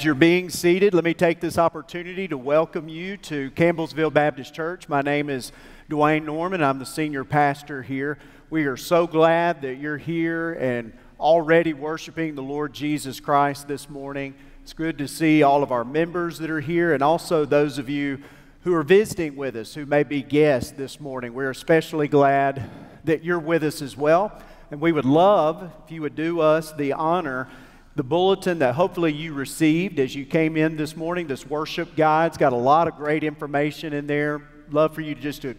As you're being seated, let me take this opportunity to welcome you to Campbellsville Baptist Church. My name is Dwayne Norman. I'm the senior pastor here. We are so glad that you're here and already worshiping the Lord Jesus Christ this morning. It's good to see all of our members that are here and also those of you who are visiting with us who may be guests this morning. We're especially glad that you're with us as well. And we would love if you would do us the honor the bulletin that hopefully you received as you came in this morning, this worship guide's got a lot of great information in there. Love for you to just to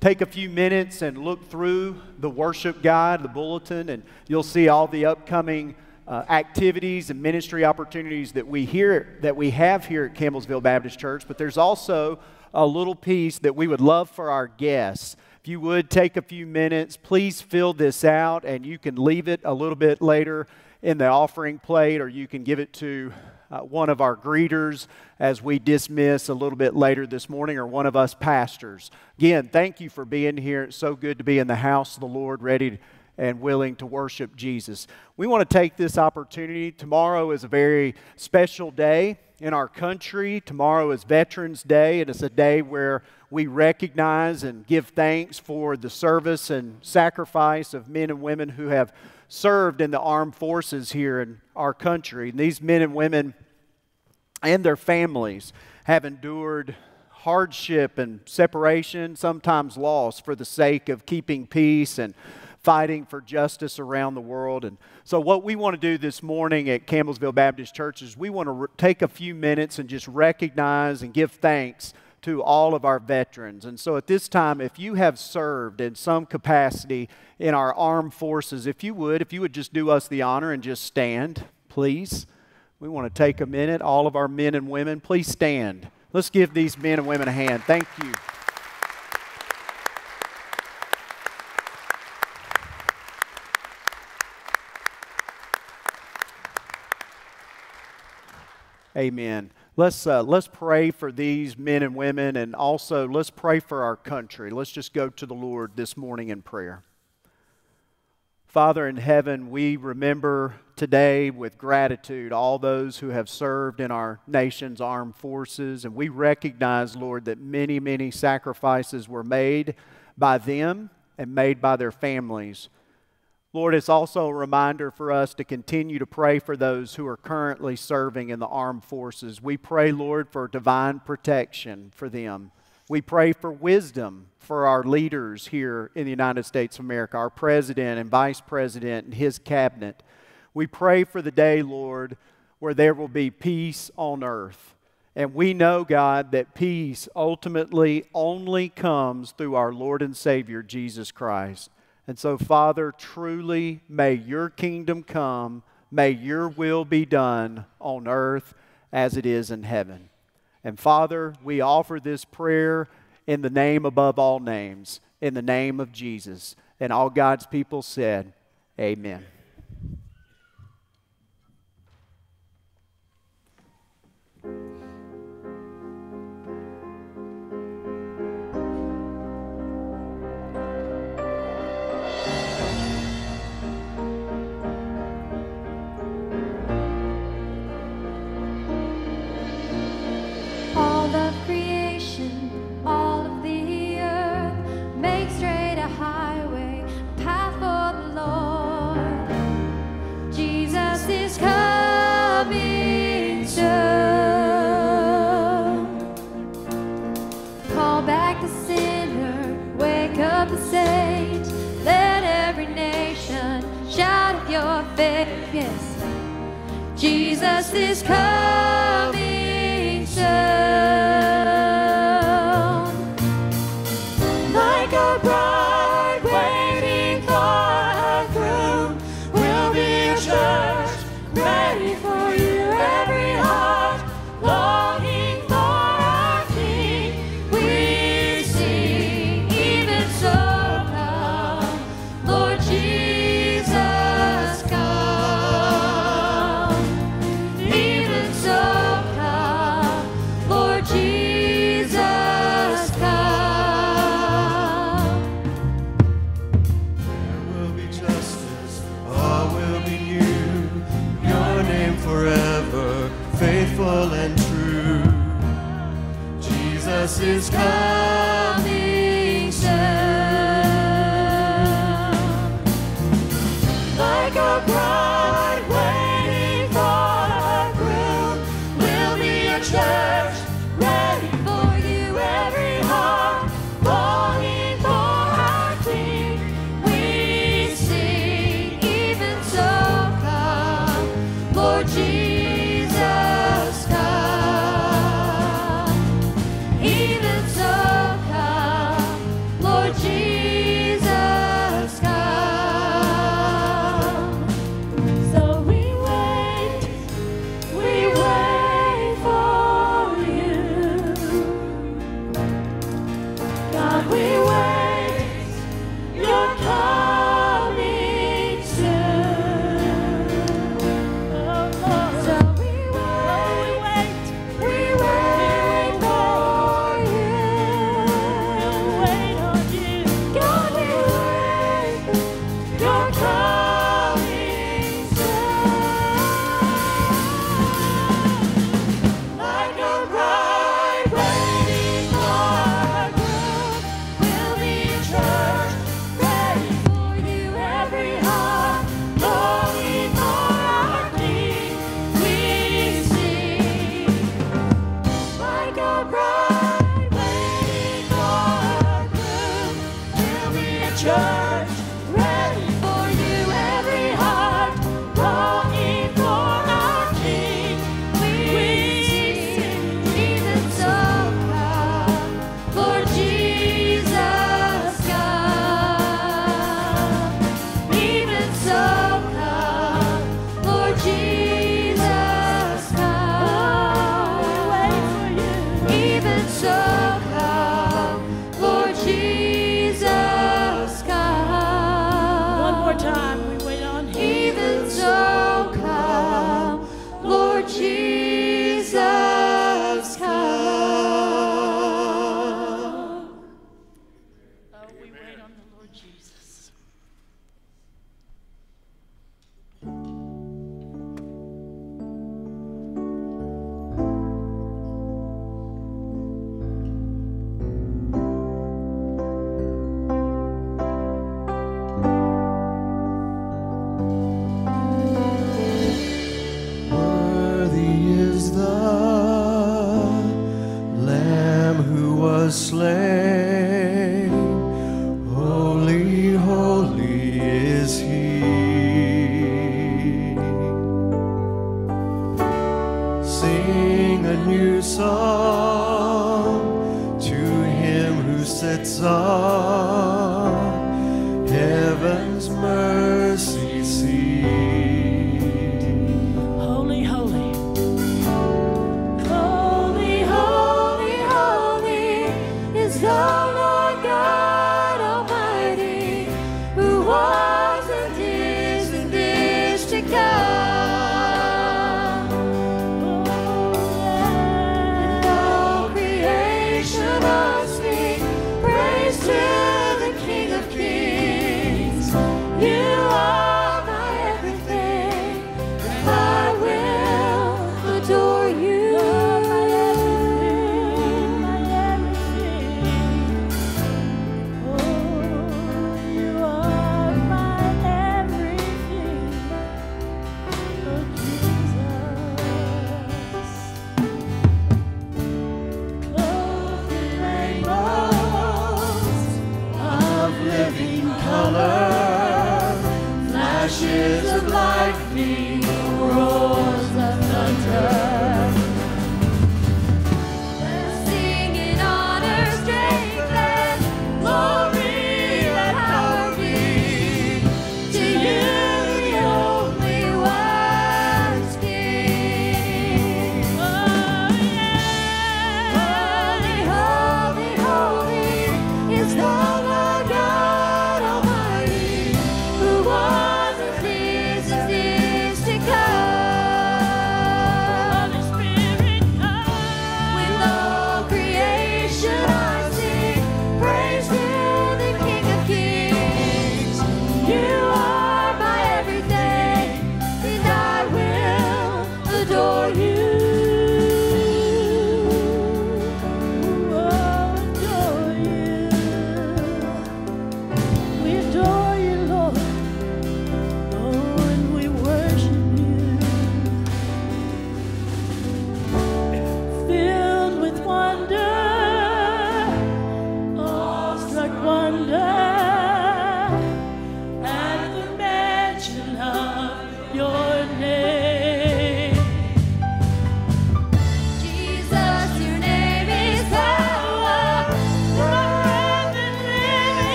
take a few minutes and look through the worship guide, the bulletin, and you'll see all the upcoming uh, activities and ministry opportunities that we hear that we have here at Campbellsville Baptist Church. But there's also a little piece that we would love for our guests. If you would take a few minutes, please fill this out, and you can leave it a little bit later in the offering plate, or you can give it to uh, one of our greeters as we dismiss a little bit later this morning, or one of us pastors. Again, thank you for being here. It's so good to be in the house of the Lord, ready and willing to worship Jesus. We want to take this opportunity. Tomorrow is a very special day in our country. Tomorrow is Veterans Day, and it's a day where we recognize and give thanks for the service and sacrifice of men and women who have served in the armed forces here in our country. And these men and women and their families have endured hardship and separation, sometimes loss, for the sake of keeping peace and fighting for justice around the world. And so, what we want to do this morning at Campbellsville Baptist Church is we want to re- take a few minutes and just recognize and give thanks to all of our veterans. And so, at this time, if you have served in some capacity in our armed forces, if you would, if you would just do us the honor and just stand, please. We want to take a minute. All of our men and women, please stand. Let's give these men and women a hand. Thank you. Amen. Let's, uh, let's pray for these men and women, and also let's pray for our country. Let's just go to the Lord this morning in prayer. Father in heaven, we remember today with gratitude all those who have served in our nation's armed forces, and we recognize, Lord, that many, many sacrifices were made by them and made by their families. Lord, it's also a reminder for us to continue to pray for those who are currently serving in the armed forces. We pray, Lord, for divine protection for them. We pray for wisdom for our leaders here in the United States of America, our president and vice president and his cabinet. We pray for the day, Lord, where there will be peace on earth. And we know, God, that peace ultimately only comes through our Lord and Savior, Jesus Christ. And so, Father, truly may your kingdom come, may your will be done on earth as it is in heaven. And Father, we offer this prayer in the name above all names, in the name of Jesus. And all God's people said, Amen. Jesus is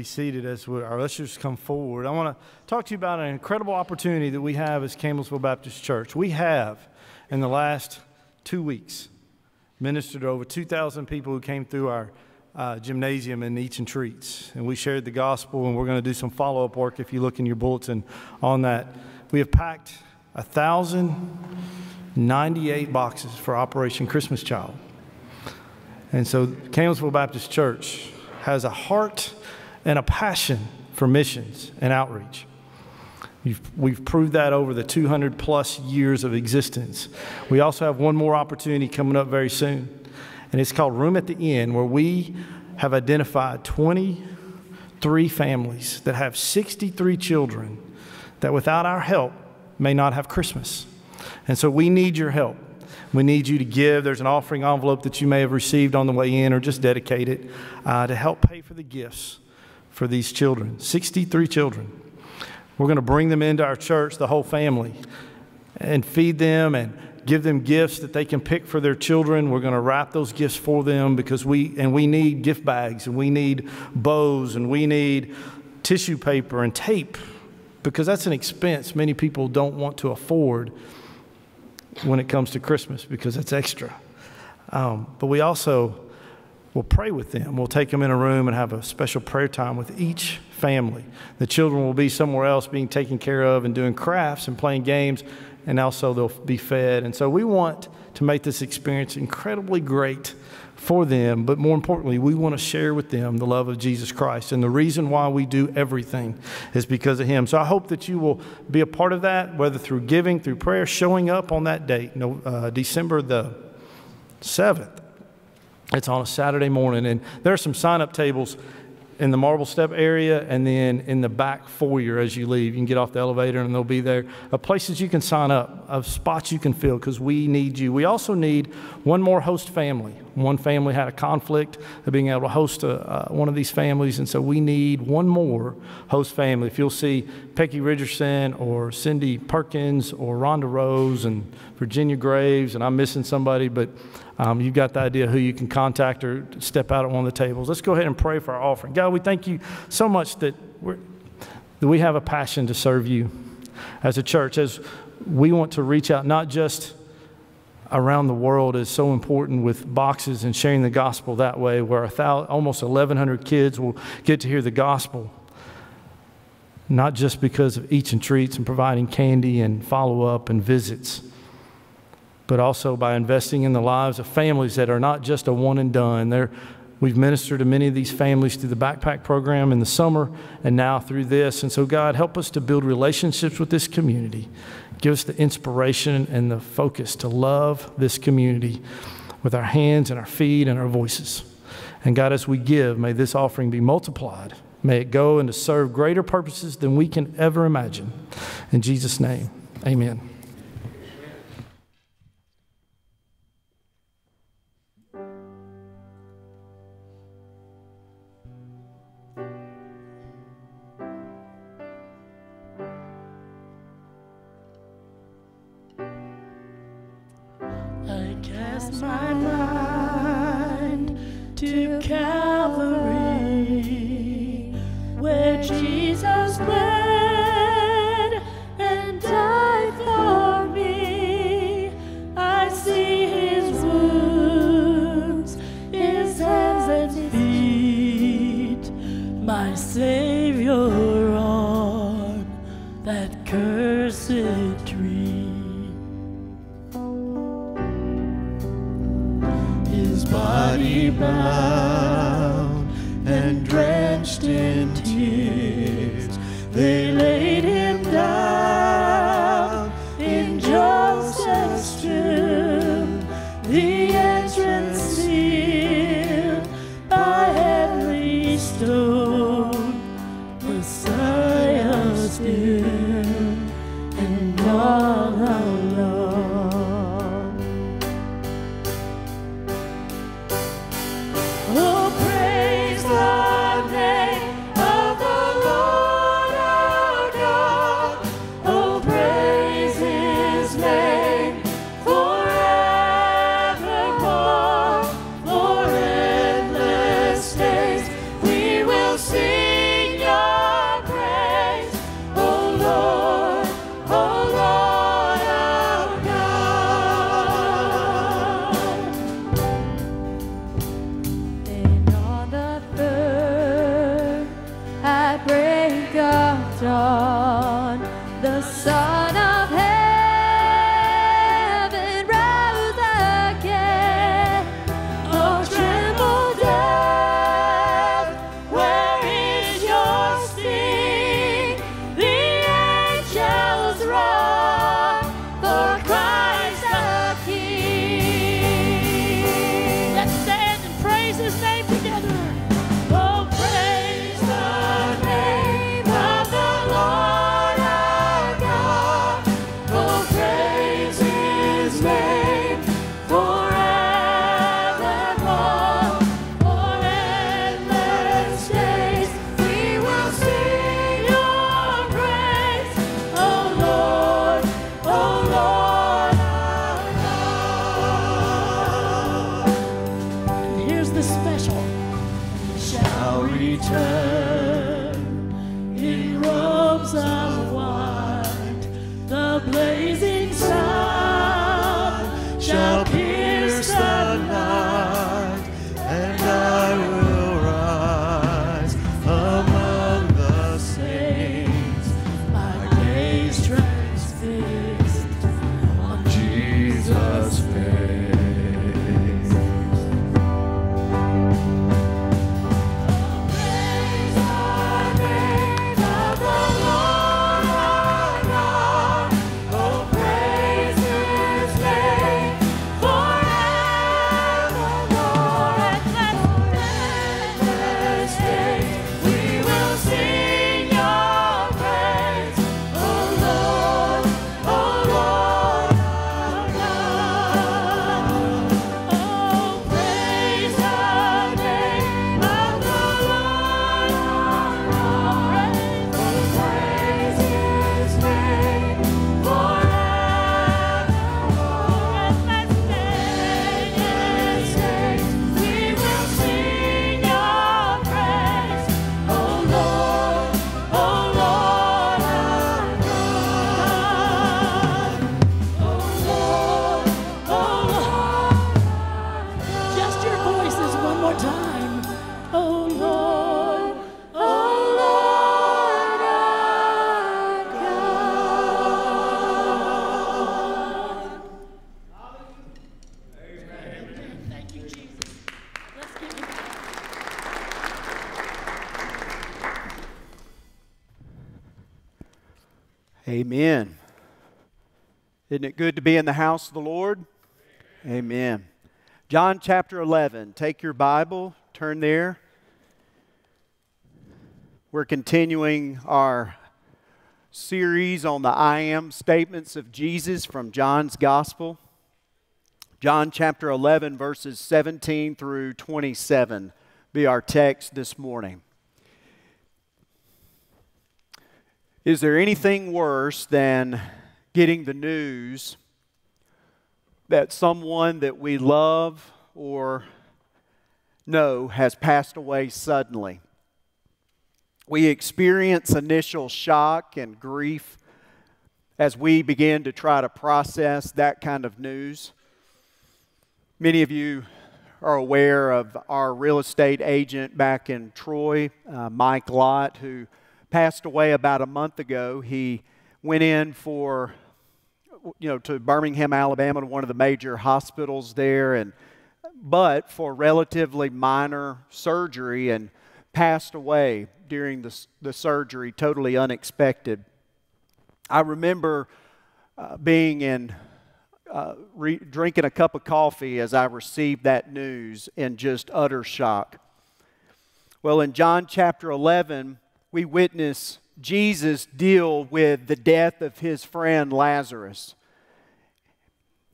be seated as our ushers come forward. I want to talk to you about an incredible opportunity that we have as Campbellsville Baptist Church. We have, in the last two weeks, ministered to over 2,000 people who came through our uh, gymnasium in Eats and Treats, and we shared the gospel, and we're going to do some follow up work if you look in your bulletin on that. We have packed a thousand ninety-eight boxes for Operation Christmas Child. And so, Campbellsville Baptist Church has a heart and a passion for missions and outreach. We've, we've proved that over the 200 plus years of existence. We also have one more opportunity coming up very soon, and it's called Room at the Inn, where we have identified 23 families that have 63 children that without our help may not have Christmas. And so we need your help. We need you to give. There's an offering envelope that you may have received on the way in or just dedicate it uh, to help pay for the gifts for these children 63 children. We're going to bring them into our church, the whole family, and feed them and give them gifts that they can pick for their children. We're going to wrap those gifts for them because we and we need gift bags and we need bows and we need tissue paper and tape because that's an expense many people don't want to afford when it comes to Christmas because it's extra. Um, but we also will pray with them. We'll take them in a room and have a special prayer time with each family. The children will be somewhere else being taken care of and doing crafts and playing games, and also they'll be fed. And so we want to make this experience incredibly great for them, but more importantly, we want to share with them the love of Jesus Christ. And the reason why we do everything is because of Him. So I hope that you will be a part of that, whether through giving, through prayer, showing up on that date, uh, December the 7th. It's on a Saturday morning, and there are some sign up tables in the marble step area and then in the back foyer as you leave. You can get off the elevator and they'll be there. Uh, places you can sign up, of spots you can fill because we need you. We also need one more host family. One family had a conflict of being able to host a, uh, one of these families, and so we need one more host family. If you'll see Pecky Richardson or Cindy Perkins or Rhonda Rose and Virginia Graves, and I'm missing somebody, but um, you've got the idea who you can contact or step out at one of the tables. Let's go ahead and pray for our offering. God, we thank you so much that, that we have a passion to serve you as a church, as we want to reach out not just around the world is so important with boxes and sharing the gospel that way, where almost 1,100 kids will get to hear the gospel. Not just because of eats and treats and providing candy and follow up and visits, but also by investing in the lives of families that are not just a one and done. They're, we've ministered to many of these families through the backpack program in the summer and now through this. And so, God, help us to build relationships with this community. Give us the inspiration and the focus to love this community with our hands and our feet and our voices. And God, as we give, may this offering be multiplied. May it go and to serve greater purposes than we can ever imagine. In Jesus' name, amen. Return Isn't it good to be in the house of the Lord? Amen. John chapter 11. Take your Bible, turn there. We're continuing our series on the I am statements of Jesus from John's Gospel. John chapter 11, verses 17 through 27 be our text this morning. Is there anything worse than getting the news that someone that we love or know has passed away suddenly? We experience initial shock and grief as we begin to try to process that kind of news. Many of you are aware of our real estate agent back in Troy, uh, Mike Lott, who passed away about a month ago. He went in for, you know, to Birmingham, Alabama, to one of the major hospitals there, and but for relatively minor surgery and passed away during the, the surgery, totally unexpected. I remember uh, being in uh, re- drinking a cup of coffee as I received that news in just utter shock. Well, in John chapter 11, we witness Jesus deal with the death of his friend Lazarus.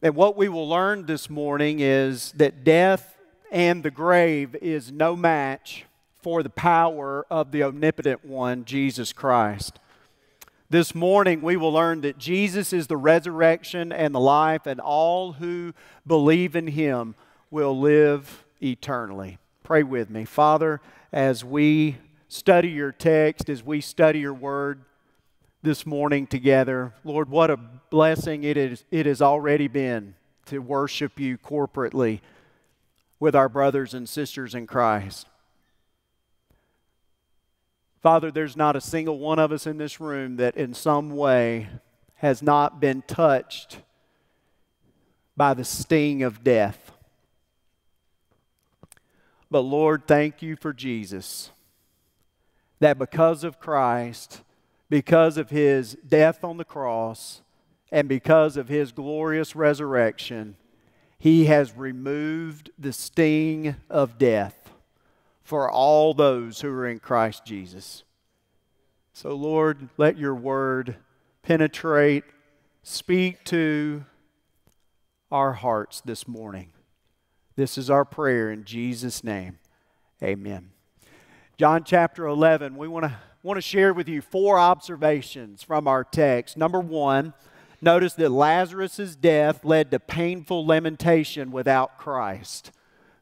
And what we will learn this morning is that death and the grave is no match for the power of the omnipotent one, Jesus Christ. This morning, we will learn that Jesus is the resurrection and the life, and all who believe in him will live eternally. Pray with me. Father, as we study your text, as we study your word this morning together, Lord, what a blessing it, is, it has already been to worship you corporately with our brothers and sisters in Christ. Father, there's not a single one of us in this room that in some way has not been touched by the sting of death. But Lord, thank you for Jesus. That because of Christ, because of his death on the cross, and because of his glorious resurrection, he has removed the sting of death for all those who are in Christ Jesus. So, Lord, let your word penetrate, speak to our hearts this morning. This is our prayer in Jesus' name. Amen. John chapter 11, we want to want to share with you four observations from our text. Number 1, notice that Lazarus' death led to painful lamentation without Christ.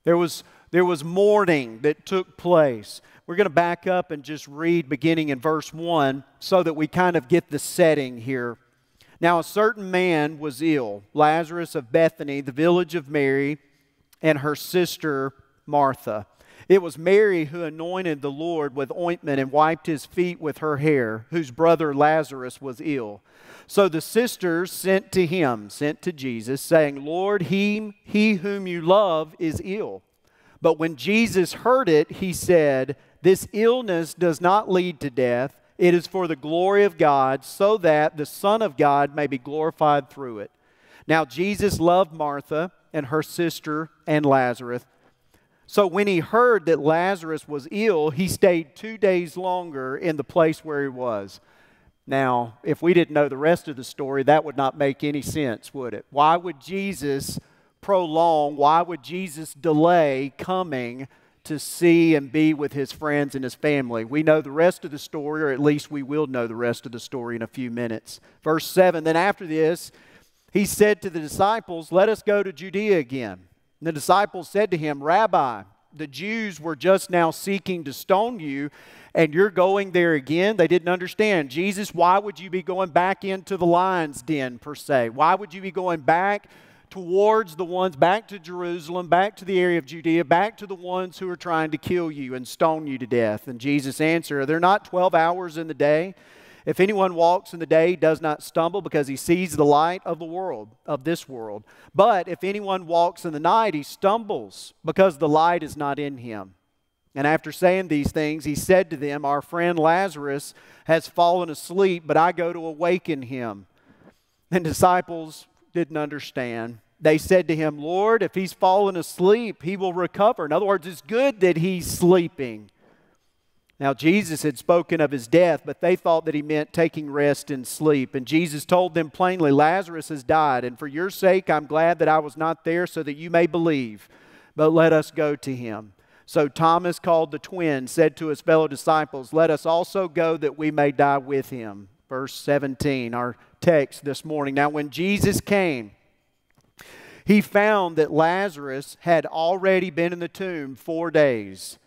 There was there was mourning that took place. We're going to back up and just read beginning in verse 1 so that we kind of get the setting here. Now, a certain man was ill, Lazarus of Bethany, the village of Mary, and her sister Martha. It was Mary who anointed the Lord with ointment and wiped his feet with her hair, whose brother Lazarus was ill. So the sisters sent to him, sent to Jesus, saying, Lord, he, he whom you love is ill. But when Jesus heard it, he said, This illness does not lead to death. It is for the glory of God, so that the Son of God may be glorified through it. Now, Jesus loved Martha and her sister and Lazarus. So when he heard that Lazarus was ill, he stayed two days longer in the place where he was. Now, if we didn't know the rest of the story, that would not make any sense, would it? Why would Jesus prolong? Why would Jesus delay coming to see and be with his friends and his family? We know the rest of the story, or at least we will know the rest of the story in a few minutes. Verse 7 Then after this, he said to the disciples, Let us go to Judea again. And the disciples said to him, Rabbi, the Jews were just now seeking to stone you, and you're going there again. They didn't understand. Jesus, why would you be going back into the lion's den, per se? Why would you be going back towards the ones back to Jerusalem, back to the area of Judea, back to the ones who are trying to kill you and stone you to death? And Jesus answered, Are there not 12 hours in the day? If anyone walks in the day, does not stumble because he sees the light of the world, of this world. But if anyone walks in the night, he stumbles because the light is not in him. And after saying these things, he said to them, Our friend Lazarus has fallen asleep, but I go to awaken him. And disciples didn't understand they said to him, Lord, if he's fallen asleep, he will recover. In other words, it's good that he's sleeping. Now, Jesus had spoken of his death, but they thought that he meant taking rest and sleep. And Jesus told them plainly, Lazarus has died, and for your sake I'm glad that I was not there so that you may believe. But let us go to him. So Thomas, called the twin, said to his fellow disciples, Let us also go that we may die with him. Verse 17, our text this morning. Now, when Jesus came, he found that Lazarus had already been in the tomb four days.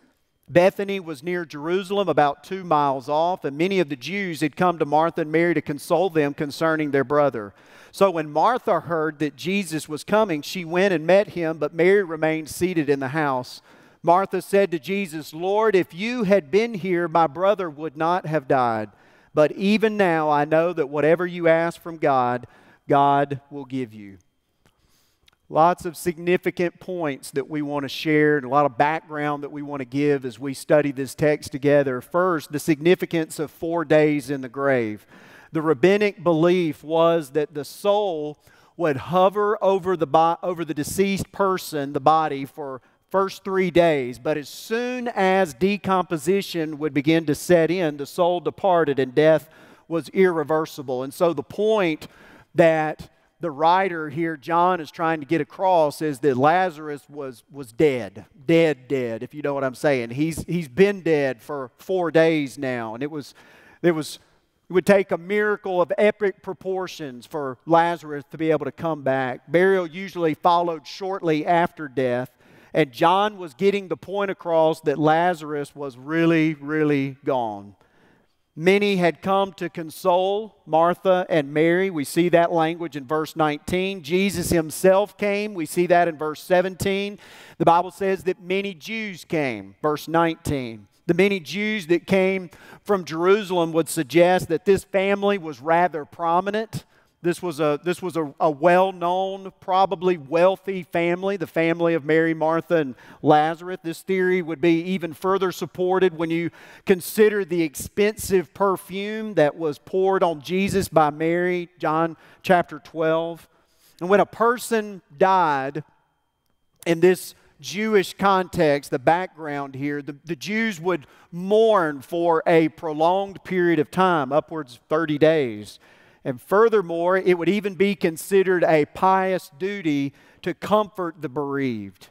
Bethany was near Jerusalem, about two miles off, and many of the Jews had come to Martha and Mary to console them concerning their brother. So when Martha heard that Jesus was coming, she went and met him, but Mary remained seated in the house. Martha said to Jesus, Lord, if you had been here, my brother would not have died. But even now I know that whatever you ask from God, God will give you. Lots of significant points that we want to share and a lot of background that we want to give as we study this text together. First, the significance of four days in the grave. The rabbinic belief was that the soul would hover over the, over the deceased person, the body, for first three days, but as soon as decomposition would begin to set in, the soul departed and death was irreversible. And so the point that the writer here, John, is trying to get across is that Lazarus was, was dead. Dead, dead, if you know what I'm saying. He's, he's been dead for four days now. And it was, it was, it would take a miracle of epic proportions for Lazarus to be able to come back. Burial usually followed shortly after death. And John was getting the point across that Lazarus was really, really gone. Many had come to console Martha and Mary. We see that language in verse 19. Jesus himself came. We see that in verse 17. The Bible says that many Jews came, verse 19. The many Jews that came from Jerusalem would suggest that this family was rather prominent. This was a, this was a, a well known, probably wealthy family, the family of Mary, Martha, and Lazarus. This theory would be even further supported when you consider the expensive perfume that was poured on Jesus by Mary, John chapter 12. And when a person died in this Jewish context, the background here, the, the Jews would mourn for a prolonged period of time, upwards of 30 days. And furthermore, it would even be considered a pious duty to comfort the bereaved.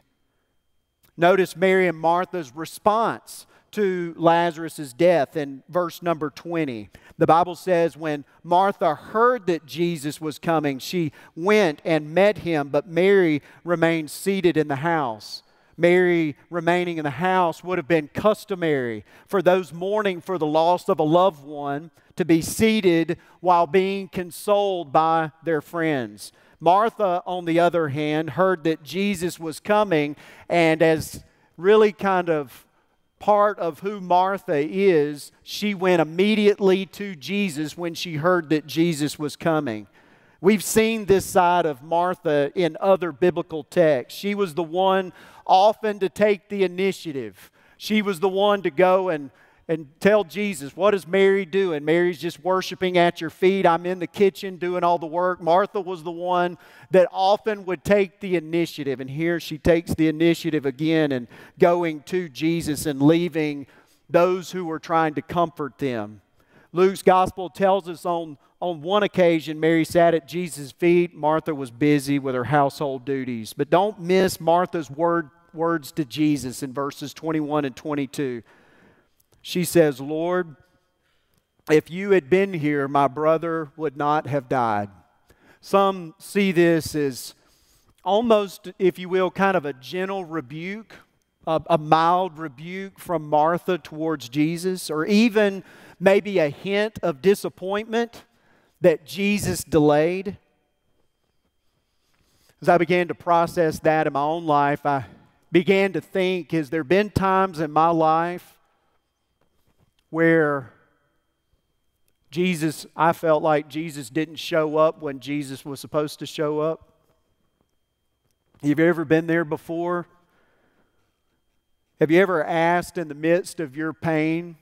Notice Mary and Martha's response to Lazarus' death in verse number 20. The Bible says, when Martha heard that Jesus was coming, she went and met him, but Mary remained seated in the house. Mary remaining in the house would have been customary for those mourning for the loss of a loved one to be seated while being consoled by their friends. Martha, on the other hand, heard that Jesus was coming, and as really kind of part of who Martha is, she went immediately to Jesus when she heard that Jesus was coming. We've seen this side of Martha in other biblical texts. She was the one often to take the initiative. She was the one to go and and tell Jesus, what is Mary doing? Mary's just worshiping at your feet. I'm in the kitchen doing all the work. Martha was the one that often would take the initiative. And here she takes the initiative again and going to Jesus and leaving those who were trying to comfort them. Luke's gospel tells us on, on one occasion Mary sat at Jesus' feet. Martha was busy with her household duties. But don't miss Martha's word, words to Jesus in verses 21 and 22. She says, Lord, if you had been here, my brother would not have died. Some see this as almost, if you will, kind of a gentle rebuke, a, a, mild rebuke from Martha towards Jesus, or even maybe a hint of disappointment that Jesus delayed. As I began to process that in my own life, I began to think has there been times in my life where Jesus, I felt like Jesus didn't show up when Jesus was supposed to show up. Have you ever been there before? Have you ever asked in the midst of your pain,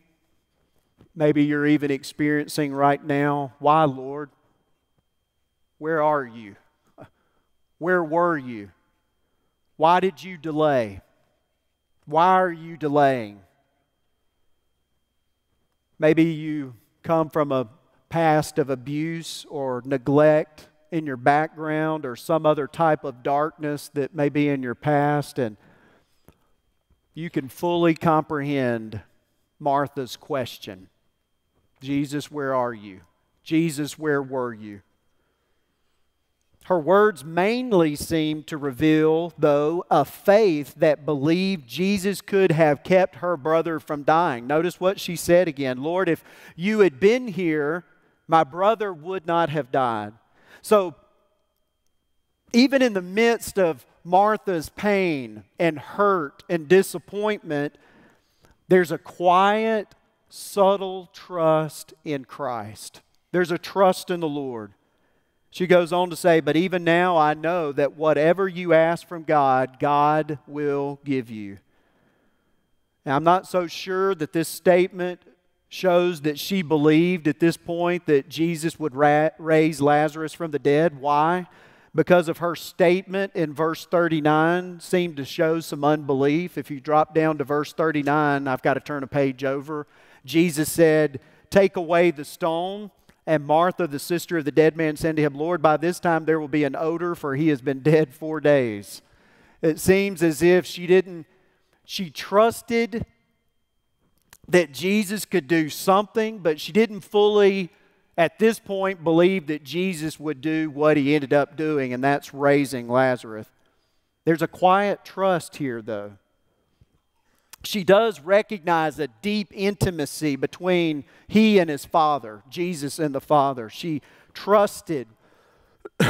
maybe you're even experiencing right now, why, Lord? Where are you? Where were you? Why did you delay? Why are you delaying? Maybe you come from a past of abuse or neglect in your background or some other type of darkness that may be in your past, and you can fully comprehend Martha's question Jesus, where are you? Jesus, where were you? Her words mainly seem to reveal, though, a faith that believed Jesus could have kept her brother from dying. Notice what she said again Lord, if you had been here, my brother would not have died. So, even in the midst of Martha's pain and hurt and disappointment, there's a quiet, subtle trust in Christ. There's a trust in the Lord. She goes on to say, But even now I know that whatever you ask from God, God will give you. Now, I'm not so sure that this statement shows that she believed at this point that Jesus would ra- raise Lazarus from the dead. Why? Because of her statement in verse 39 seemed to show some unbelief. If you drop down to verse 39, I've got to turn a page over. Jesus said, Take away the stone. And Martha, the sister of the dead man, said to him, Lord, by this time there will be an odor, for he has been dead four days. It seems as if she didn't, she trusted that Jesus could do something, but she didn't fully, at this point, believe that Jesus would do what he ended up doing, and that's raising Lazarus. There's a quiet trust here, though she does recognize a deep intimacy between he and his father, Jesus and the Father. She trusted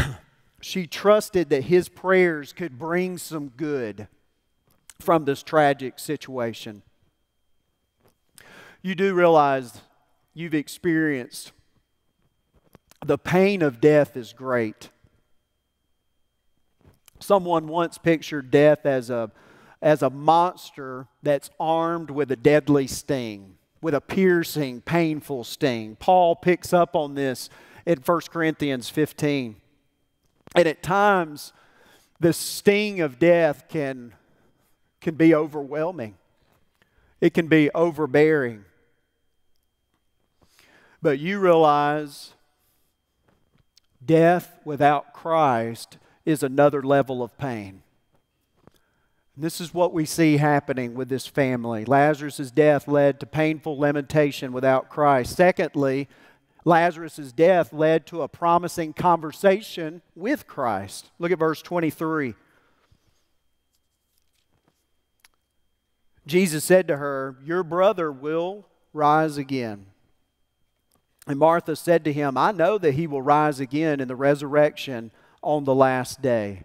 she trusted that his prayers could bring some good from this tragic situation. you do realize you've experienced the pain of death is great. Someone once pictured death as a, as a monster that's armed with a deadly sting, with a piercing, painful sting. Paul picks up on this in 1 Corinthians 15. And at times, the sting of death can, can be overwhelming, it can be overbearing. But you realize death without Christ is another level of pain. This is what we see happening with this family. Lazarus' death led to painful lamentation without Christ. Secondly, Lazarus' death led to a promising conversation with Christ. Look at verse 23. Jesus said to her, Your brother will rise again. And Martha said to him, I know that he will rise again in the resurrection on the last day.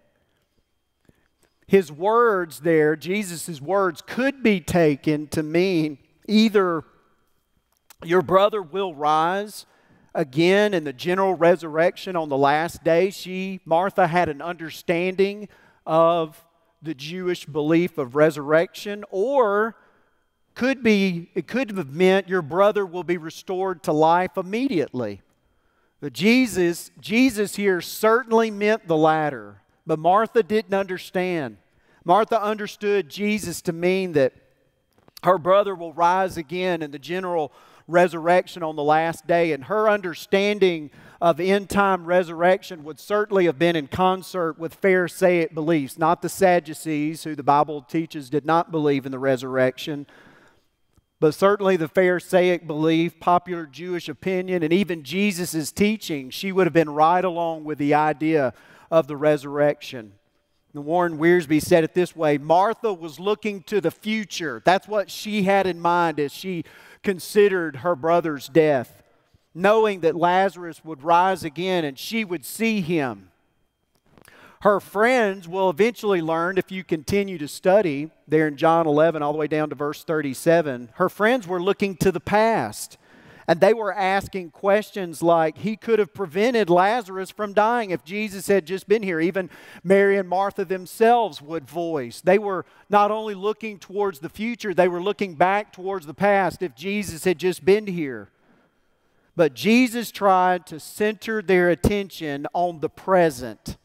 His words there, Jesus' words, could be taken to mean either your brother will rise again in the general resurrection on the last day. She, Martha, had an understanding of the Jewish belief of resurrection, or could be it could have meant your brother will be restored to life immediately. But Jesus, Jesus here certainly meant the latter, but Martha didn't understand. Martha understood Jesus to mean that her brother will rise again in the general resurrection on the last day, and her understanding of end time resurrection would certainly have been in concert with Pharisaic beliefs, not the Sadducees, who the Bible teaches did not believe in the resurrection, but certainly the Pharisaic belief, popular Jewish opinion, and even Jesus' teaching, she would have been right along with the idea of the resurrection. Warren Wiersbe said it this way Martha was looking to the future. That's what she had in mind as she considered her brother's death, knowing that Lazarus would rise again and she would see him. Her friends will eventually learn, if you continue to study there in John 11, all the way down to verse 37, her friends were looking to the past. And they were asking questions like, He could have prevented Lazarus from dying if Jesus had just been here. Even Mary and Martha themselves would voice. They were not only looking towards the future, they were looking back towards the past if Jesus had just been here. But Jesus tried to center their attention on the present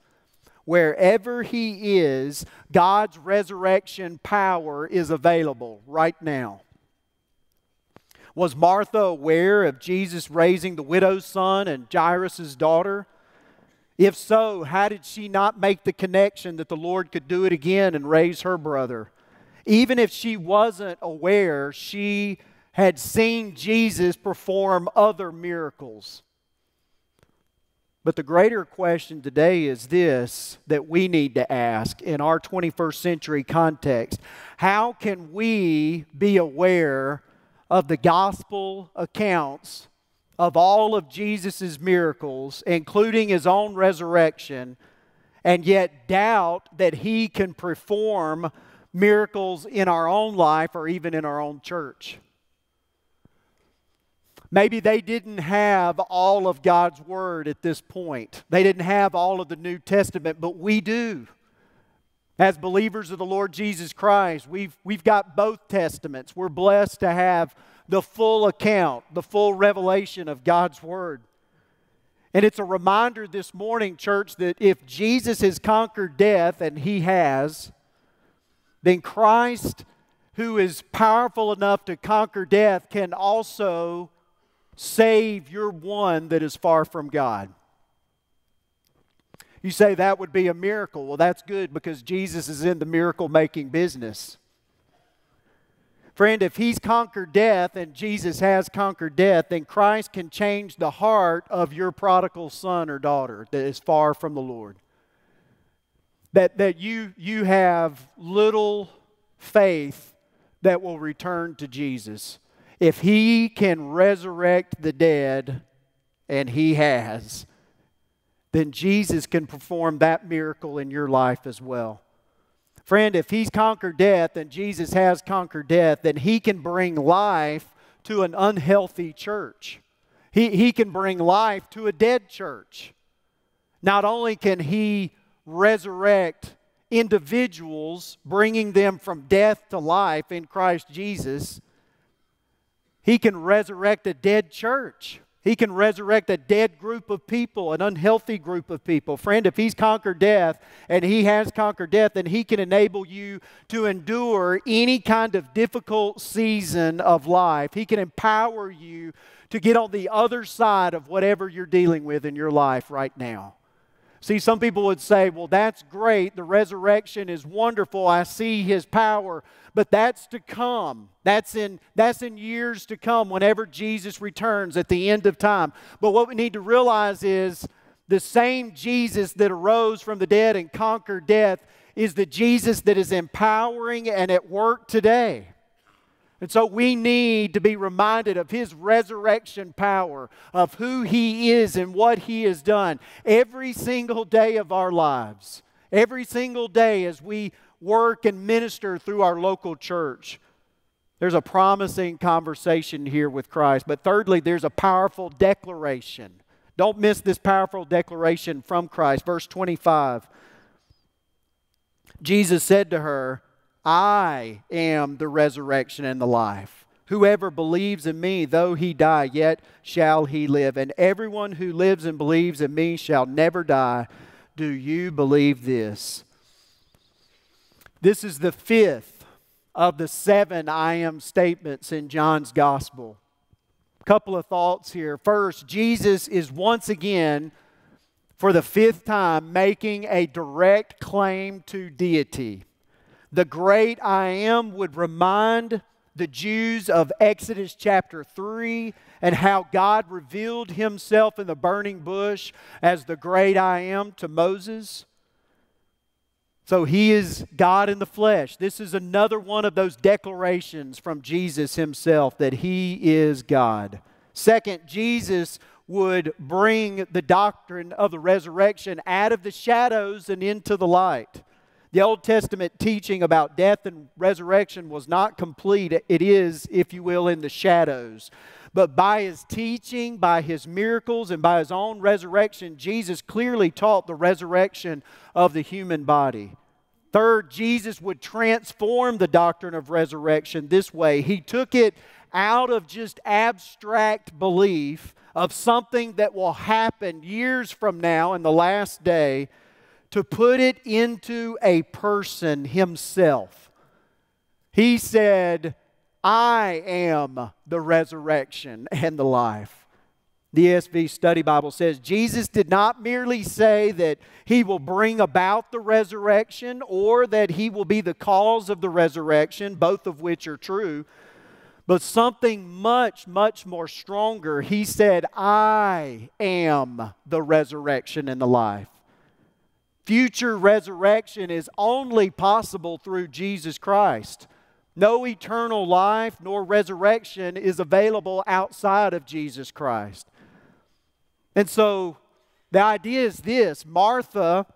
wherever He is, God's resurrection power is available right now. Was Martha aware of Jesus raising the widow's son and Jairus' daughter? If so, how did she not make the connection that the Lord could do it again and raise her brother? Even if she wasn't aware, she had seen Jesus perform other miracles. But the greater question today is this that we need to ask in our 21st century context How can we be aware of the gospel accounts of all of Jesus' miracles, including his own resurrection, and yet doubt that he can perform miracles in our own life or even in our own church? Maybe they didn't have all of God's Word at this point. They didn't have all of the New Testament, but we do. As believers of the Lord Jesus Christ, we've, we've got both Testaments. We're blessed to have the full account, the full revelation of God's Word. And it's a reminder this morning, church, that if Jesus has conquered death, and He has, then Christ, who is powerful enough to conquer death, can also save your one that is far from God. You say that would be a miracle. Well, that's good because Jesus is in the miracle making business. Friend, if he's conquered death and Jesus has conquered death, then Christ can change the heart of your prodigal son or daughter that is far from the Lord. That, that you, you have little faith that will return to Jesus. If he can resurrect the dead, and he has, then Jesus can perform that miracle in your life as well. Friend, if he's conquered death and Jesus has conquered death, then he can bring life to an unhealthy church. He, he can bring life to a dead church. Not only can He resurrect individuals, bringing them from death to life in Christ Jesus, He can resurrect a dead church. He can resurrect a dead group of people, an unhealthy group of people. Friend, if He's conquered death and He has conquered death, then He can enable you to endure any kind of difficult season of life. He can empower you to get on the other side of whatever you're dealing with in your life right now. See, some people would say, well, that's great. The resurrection is wonderful. I see his power. But that's to come. That's in, that's in years to come whenever Jesus returns at the end of time. But what we need to realize is the same Jesus that arose from the dead and conquered death is the Jesus that is empowering and at work today. And so we need to be reminded of his resurrection power, of who he is and what he has done every single day of our lives. Every single day as we work and minister through our local church. There's a promising conversation here with Christ. But thirdly, there's a powerful declaration. Don't miss this powerful declaration from Christ. Verse 25. Jesus said to her, I am the resurrection and the life. Whoever believes in me, though he die, yet shall he live. And everyone who lives and believes in me shall never die. Do you believe this? This is the fifth of the seven I am statements in John's gospel. A couple of thoughts here. First, Jesus is once again, for the fifth time, making a direct claim to deity the great I am would remind the Jews of Exodus chapter 3 and how God revealed himself in the burning bush as the great I am to Moses. So he is God in the flesh. This is another one of those declarations from Jesus himself that he is God. Second, Jesus would bring the doctrine of the resurrection out of the shadows and into the light. The Old Testament teaching about death and resurrection was not complete. It is, if you will, in the shadows. But by his teaching, by his miracles, and by his own resurrection, Jesus clearly taught the resurrection of the human body. Third, Jesus would transform the doctrine of resurrection this way. He took it out of just abstract belief of something that will happen years from now in the last day to put it into a person himself. He said, I am the resurrection and the life. The ESV Study Bible says Jesus did not merely say that he will bring about the resurrection or that he will be the cause of the resurrection, both of which are true, but something much, much more stronger. He said, I am the resurrection and the life. Future resurrection is only possible through Jesus Christ. No eternal life nor resurrection is available outside of Jesus Christ. And so the idea is this Martha,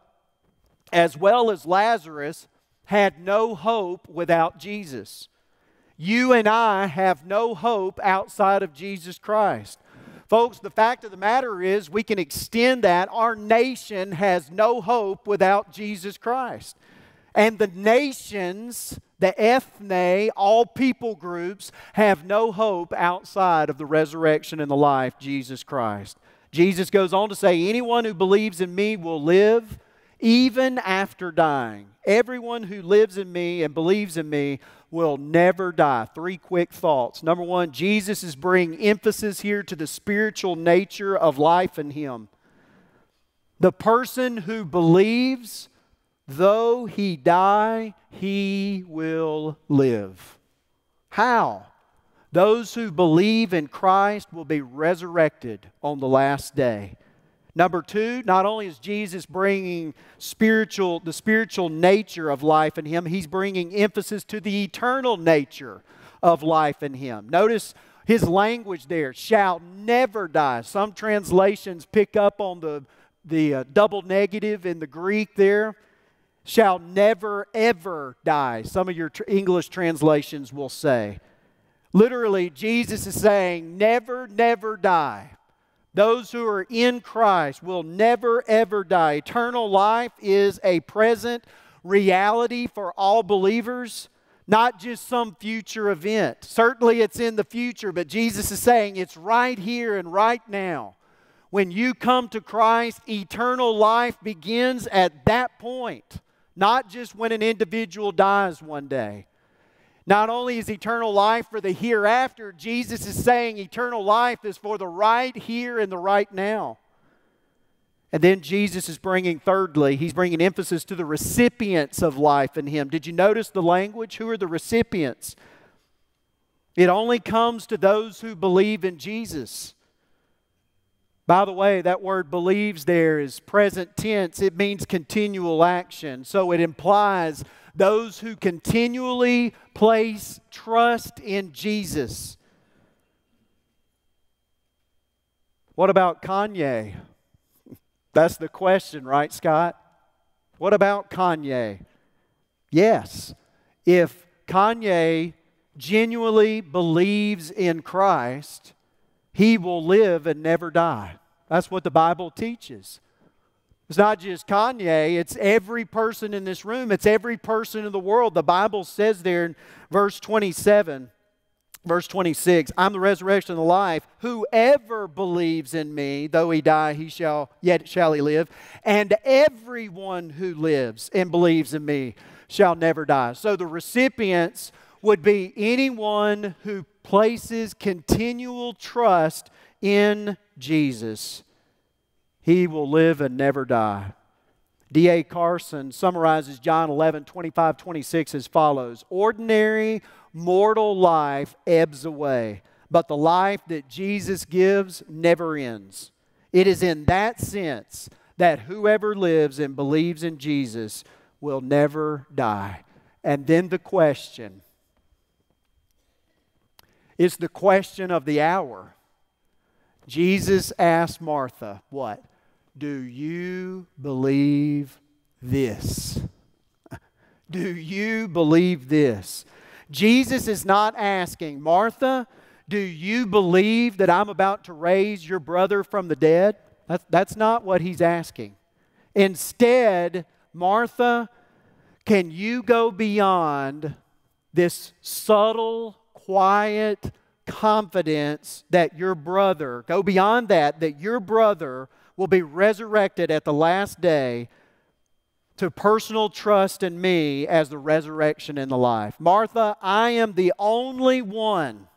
as well as Lazarus, had no hope without Jesus. You and I have no hope outside of Jesus Christ. Folks, the fact of the matter is, we can extend that. Our nation has no hope without Jesus Christ. And the nations, the ethne, all people groups, have no hope outside of the resurrection and the life, Jesus Christ. Jesus goes on to say, Anyone who believes in me will live even after dying. Everyone who lives in me and believes in me will never die. Three quick thoughts. Number one, Jesus is bringing emphasis here to the spiritual nature of life in Him. The person who believes, though he die, he will live. How? Those who believe in Christ will be resurrected on the last day. Number two, not only is Jesus bringing spiritual, the spiritual nature of life in him, he's bringing emphasis to the eternal nature of life in him. Notice his language there shall never die. Some translations pick up on the, the uh, double negative in the Greek there. Shall never ever die, some of your tr- English translations will say. Literally, Jesus is saying, never, never die. Those who are in Christ will never, ever die. Eternal life is a present reality for all believers, not just some future event. Certainly, it's in the future, but Jesus is saying it's right here and right now. When you come to Christ, eternal life begins at that point, not just when an individual dies one day. Not only is eternal life for the hereafter, Jesus is saying eternal life is for the right here and the right now. And then Jesus is bringing, thirdly, he's bringing emphasis to the recipients of life in him. Did you notice the language? Who are the recipients? It only comes to those who believe in Jesus. By the way, that word believes there is present tense. It means continual action. So it implies those who continually place trust in Jesus. What about Kanye? That's the question, right, Scott? What about Kanye? Yes, if Kanye genuinely believes in Christ, he will live and never die. That's what the Bible teaches. It's not just Kanye, it's every person in this room, it's every person in the world. The Bible says there in verse 27, verse 26, I'm the resurrection and the life. Whoever believes in me, though he die, he shall yet shall he live. And everyone who lives and believes in me shall never die. So the recipients would be anyone who places continual trust in Jesus he will live and never die. D.A. Carson summarizes John 11, 25, 26 as follows Ordinary mortal life ebbs away, but the life that Jesus gives never ends. It is in that sense that whoever lives and believes in Jesus will never die. And then the question is the question of the hour. Jesus asked Martha, What? Do you believe this? Do you believe this? Jesus is not asking, Martha, do you believe that I'm about to raise your brother from the dead? That's, that's not what he's asking. Instead, Martha, can you go beyond this subtle, quiet confidence that your brother, go beyond that, that your brother will be resurrected at the last day to personal trust in me as the resurrection and the life. Martha, I am the only one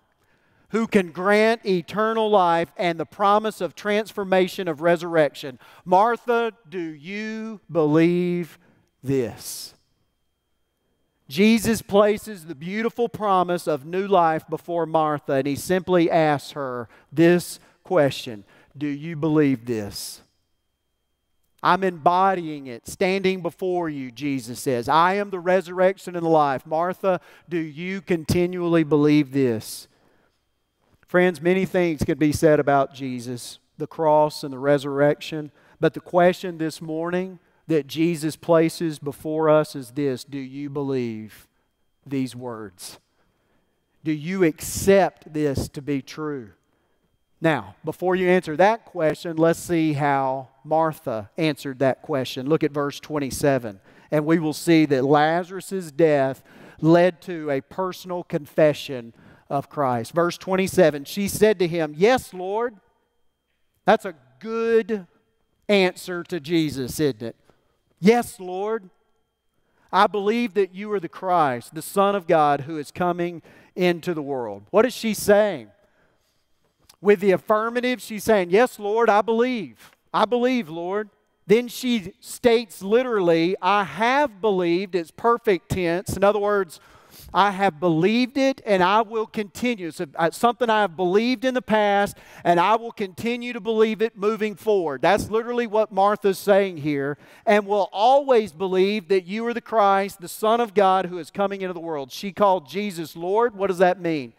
who can grant eternal life and the promise of transformation of resurrection. Martha, do you believe this? Jesus places the beautiful promise of new life before Martha, and he simply asks her this question do you believe this? I'm embodying it, standing before you, Jesus says. I am the resurrection and the life. Martha, do you continually believe this? Friends, many things could be said about Jesus, the cross and the resurrection, but the question this morning that Jesus places before us is this Do you believe these words? Do you accept this to be true? Now, before you answer that question, let's see how Martha answered that question. Look at verse 27, and we will see that Lazarus' death led to a personal confession of Christ. Verse 27 She said to him, Yes, Lord. That's a good answer to Jesus, isn't it? Yes, Lord. I believe that you are the Christ, the Son of God, who is coming into the world. What is she saying? With the affirmative, she's saying, Yes, Lord, I believe. I believe, Lord. Then she states literally, I have believed. It's perfect tense. In other words, I have believed it and I will continue. It's uh, something I have believed in the past and I will continue to believe it moving forward. That's literally what Martha's saying here. And will always believe that you are the Christ, the Son of God who is coming into the world. She called Jesus Lord. What does that mean?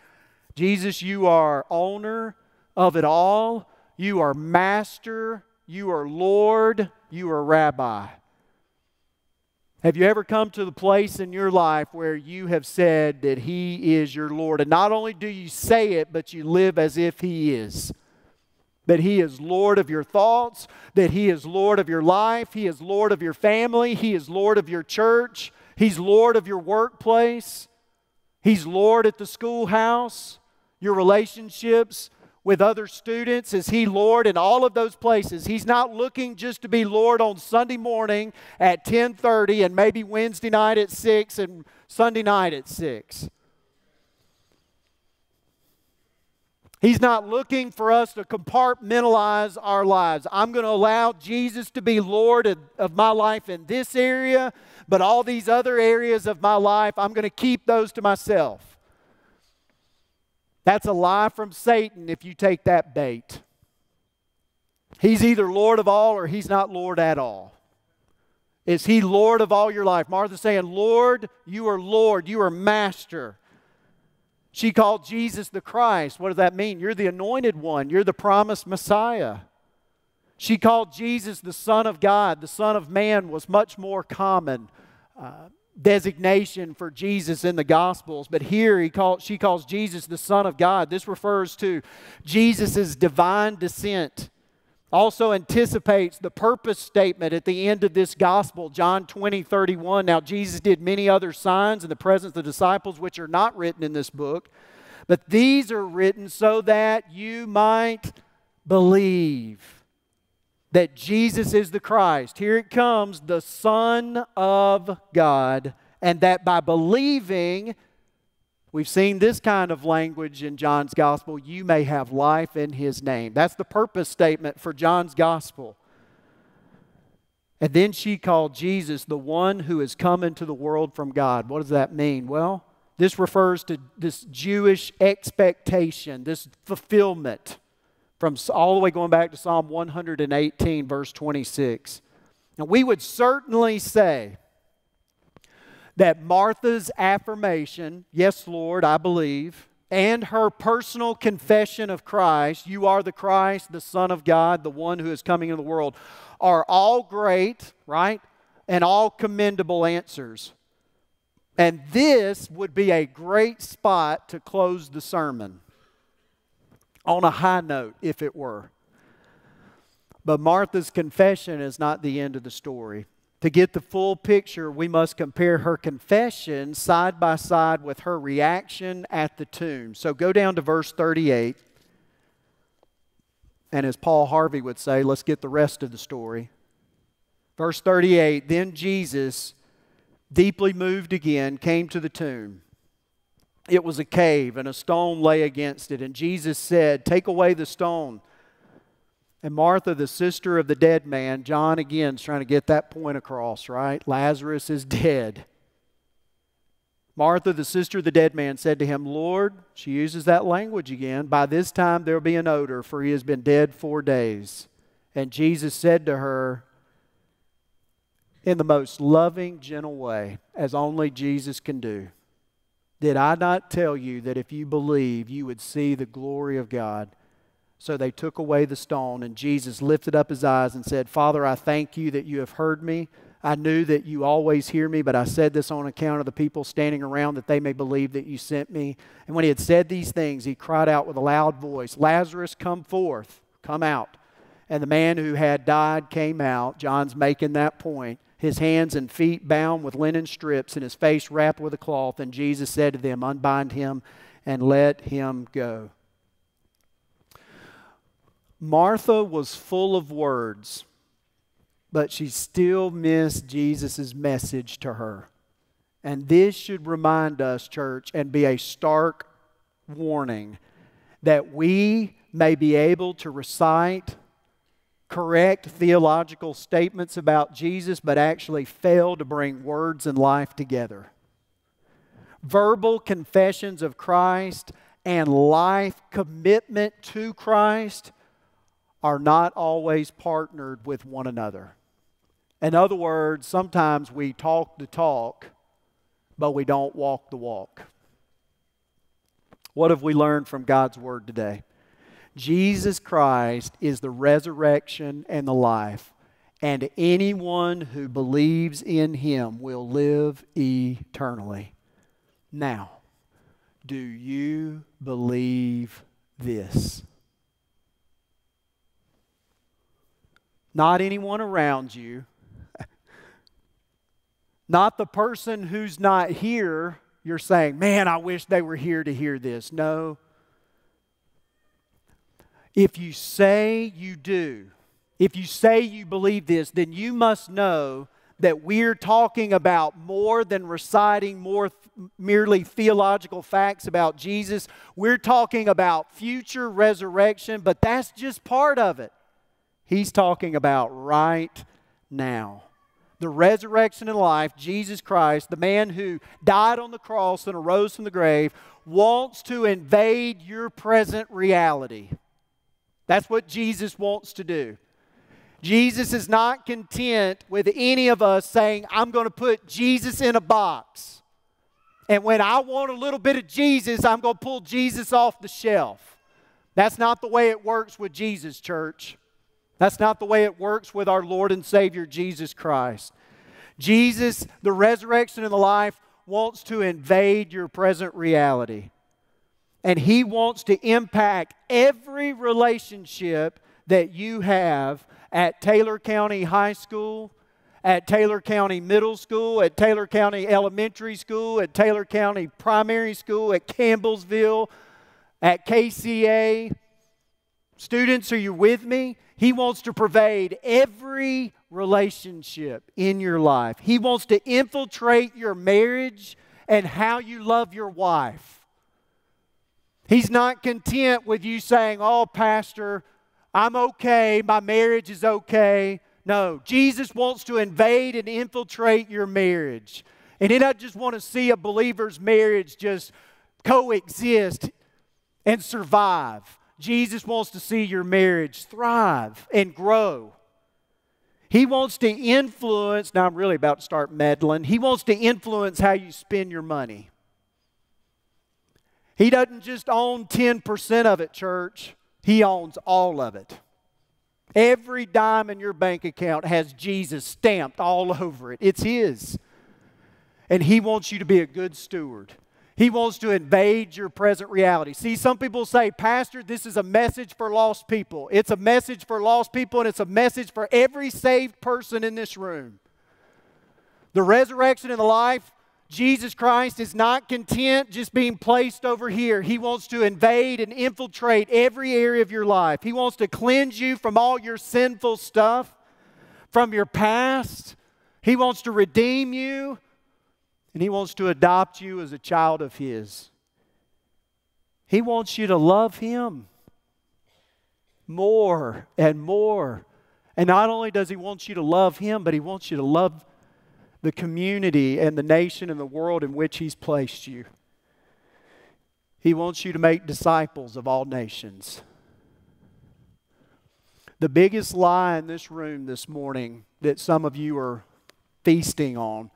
Jesus, you are owner, of it all. You are master, you are Lord, you are rabbi. Have you ever come to the place in your life where you have said that He is your Lord? And not only do you say it, but you live as if He is. That He is Lord of your thoughts, that He is Lord of your life, He is Lord of your family, He is Lord of your church, He's Lord of your workplace, He's Lord at the schoolhouse, your relationships with other students? Is he Lord in all of those places? He's not looking just to be Lord on Sunday morning at 10:30 and maybe Wednesday night at 6 and Sunday night at 6. He's not looking for us to compartmentalize our lives. I'm going to allow Jesus to be Lord of, of, my life in this area, but all these other areas of my life, I'm going to keep those to myself. That's a lie from Satan if you take that bait. He's either Lord of all or he's not Lord at all. Is he Lord of all your life? Martha's saying, Lord, you are Lord, you are Master. She called Jesus the Christ. What does that mean? You're the anointed one, you're the promised Messiah. She called Jesus the Son of God. The Son of Man was much more common. Uh, designation for Jesus in the Gospels, but here he call, she calls Jesus the Son of God. This refers to Jesus' divine descent. Also anticipates the purpose statement at the end of this gospel, John 20, 31. Now, Jesus did many other signs in the presence of the disciples, which are not written in this book, but these are written so that you might believe that Jesus is the Christ. Here it comes, the Son of God, and that by believing, we've seen this kind of language in John's Gospel, you may have life in His name. That's the purpose statement for John's Gospel. And then she called Jesus the one who has come into the world from God. What does that mean? Well, this refers to this Jewish expectation, this fulfillment from all the way going back to Psalm 118, verse 26. Now, we would certainly say that Martha's affirmation, yes, Lord, I believe, and her personal confession of Christ, you are the Christ, the Son of God, the one who is coming into the world, are all great, right? And all commendable answers. And this would be a great spot to close the sermon on a high note, if it were. But Martha's confession is not the end of the story. To get the full picture, we must compare her confession side by side with her reaction at the tomb. So go down to verse 38. And as Paul Harvey would say, let's get the rest of the story. Verse 38 Then Jesus, deeply moved again, came to the tomb it was a cave and a stone lay against it. And Jesus said, Take away the stone. And Martha, the sister of the dead man, John again is trying to get that point across, right? Lazarus is dead. Martha, the sister of the dead man, said to him, Lord, she uses that language again, by this time there will be an odor, for he has been dead four days. And Jesus said to her, in the most loving, gentle way, as only Jesus can do, did I not tell you that if you believe, you would see the glory of God? So they took away the stone, and Jesus lifted up his eyes and said, Father, I thank you that you have heard me. I knew that you always hear me, but I said this on account of the people standing around that they may believe that you sent me. And when he had said these things, he cried out with a loud voice, Lazarus, come forth, come out. And the man who had died came out. John's making that point his hands and feet bound with linen strips, and his face wrapped with a cloth. And Jesus said to them, Unbind him and let him go. Martha was full of words, but she still missed Jesus' message to her. And this should remind us, church, and be a stark warning that we may be able to recite correct theological statements about Jesus, but actually fail to bring words and life together. Verbal confessions of Christ and life commitment to Christ are not always partnered with one another. In other words, sometimes we talk the talk, but we don't walk the walk. What have we learned from God's Word today? Jesus Christ is the resurrection and the life. and anyone who believes in him will live eternally. Now, do you believe this? Not anyone around you, not the person who's not here. You're saying, man, I wish they were here to hear this. No. If you say you do, if you say you believe this, then you must know that we're talking about more than reciting more th- merely theological facts about Jesus. We're talking about future resurrection, but that's just part of it. He's talking about right now. The resurrection and life, Jesus Christ, the man who died on the cross and arose from the grave, wants to invade your present reality. That's what Jesus wants to do. Jesus is not content with any of us saying, I'm going to put Jesus in a box. And when I want a little bit of Jesus, I'm going to pull Jesus off the shelf. That's not the way it works with Jesus, church. That's not the way it works with our Lord and Savior, Jesus Christ. Jesus, the resurrection and the life, wants to invade your present reality. And He wants to impact every relationship that you have at Taylor County High School, at Taylor County Middle School, at Taylor County Elementary School, at Taylor County Primary School, at Campbellsville, at KCA. Students, are you with me? He wants to pervade every relationship in your life. He wants to infiltrate your marriage and how you love your wife. He's not content with you saying, Oh, Pastor, I'm okay, my marriage is okay. No, Jesus wants to invade and infiltrate your marriage. And He doesn't just want to see a believer's marriage just coexist and survive. Jesus wants to see your marriage thrive and grow. He wants to influence, now I'm really about to start meddling. He wants to influence how you spend your money. He doesn't just own 10% of it, church, He owns all of it. Every dime in your bank account has Jesus stamped all over it. It's His. And He wants you to be a good steward. He wants to invade your present reality. See, some people say, Pastor, this is a message for lost people. It's a message for lost people, and it's a message for every saved person in this room. The resurrection and the life, Jesus Christ is not content just being placed over here. He wants to invade and infiltrate every area of your life. He wants to cleanse you from all your sinful stuff, from your past. He wants to redeem you and He wants to adopt you as a child of His. He wants you to love Him more and more. And not only does He want you to love Him, but He wants you to love the community and the nation and the world in which He's placed you. He wants you to make disciples of all nations. The biggest lie in this room this morning that some of you are feasting on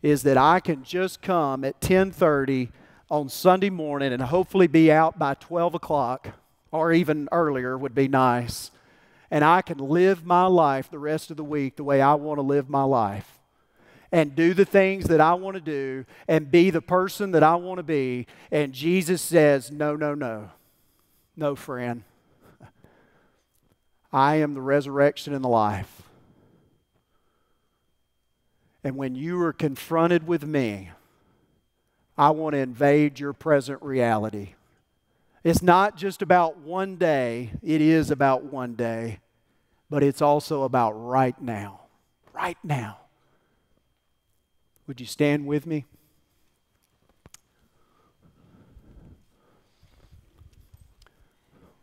is that I can just come at 10:30 on Sunday morning and hopefully be out by 12 o'clock or even earlier would be nice. And I can live my life the rest of the week the way I want to live my life and do the things that I want to do and be the person that I want to be. And Jesus says, No, no, no. No, friend. I am the resurrection and the life. And when you are confronted with me, I want to invade your present reality. It's not just about one day, it is about one day, but it's also about right now. Right now. Would you stand with me?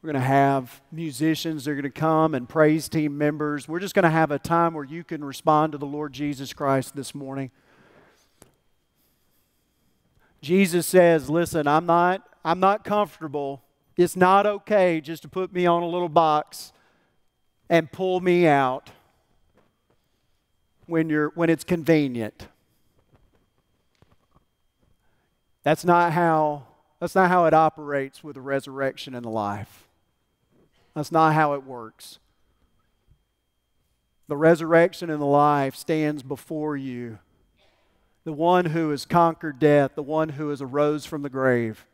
We're going to have musicians, they're going to come, and praise team members. We're just going to have a time where you can respond to the Lord Jesus Christ this morning. Jesus says, "Listen, I'm not I'm not comfortable. It's not okay just to put me on a little box and pull me out when you're when it's convenient." That's not how that's not how it operates with the resurrection and the life. That's not how it works. the resurrection and the life, stands before you. The one who has conquered death, the one who has arose from the grave.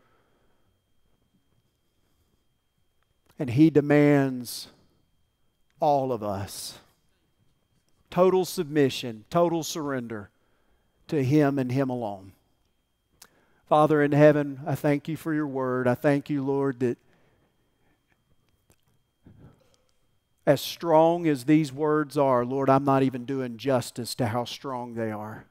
And he demands all of us total submission, total surrender to him and him alone. Father in heaven, I thank you for your word. I thank you, Lord, that as strong as these words are, Lord, I'm not even doing justice to how strong they are.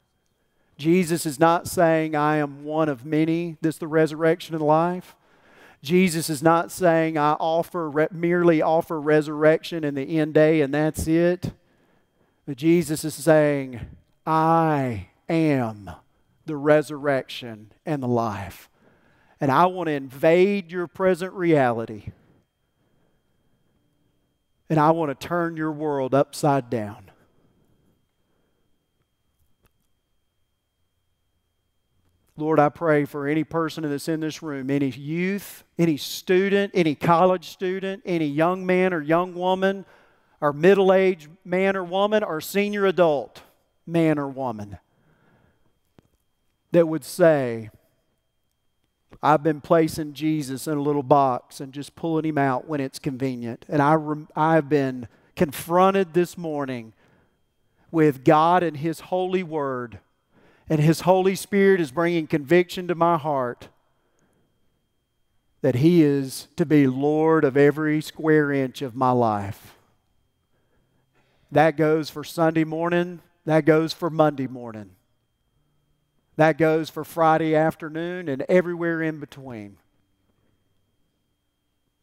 Jesus is not saying, I am one of many. This is the resurrection and life. Jesus is not saying, I offer re- merely offer resurrection in the end day and that's it. But Jesus is saying, I am the resurrection and the life. And I want to invade your present reality. And I want to turn your world upside down. Lord, I pray for any person that's in this room, any youth, any student, any college student, any young man or young woman, or middle aged man or woman, or senior adult man or woman that would say, I've been placing Jesus in a little box and just pulling him out when it's convenient. And I I've been confronted this morning with God and His holy word. And His Holy Spirit is bringing conviction to my heart that He is to be Lord of every square inch of my life. That goes for Sunday morning, that goes for Monday morning. That goes for Friday afternoon and everywhere in between.